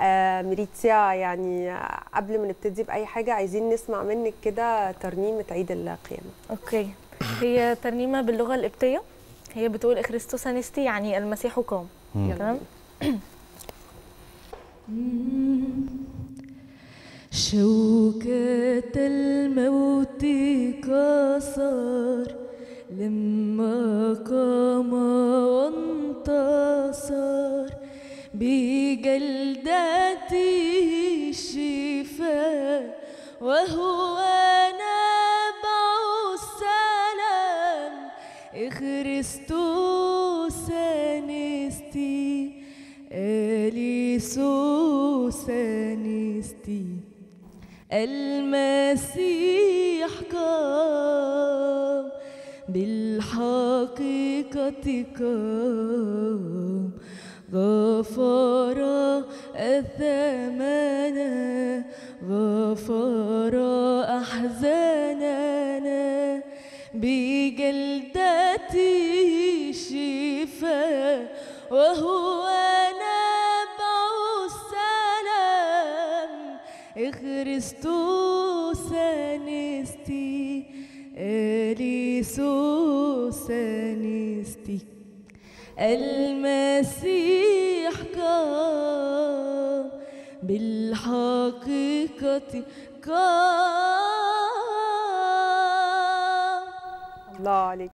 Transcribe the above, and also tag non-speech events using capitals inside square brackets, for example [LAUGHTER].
آه مريتيا يعني آه، قبل ما نبتدي بأي حاجة عايزين نسمع منك كده ترنيمة عيد القيامة. أوكي. هي ترنيمة باللغة القبطية. هي بتقول اخريستوس أنستي يعني المسيح قام. تمام. [CLEARS THROAT] شوكة الموت كسر لما قام بجلدته الشفاء وهو نبع السلام. إخريستوس أنستي أليسوس أنستي المسيح قام بالحقيقة قام. غفر أثامنا غفر أحزاننا بجلدته شفاء وهو نبع السلام. إخريستوس أنستي أليسوس أنستي المسيح قام بالحقيقة قام الله عليك.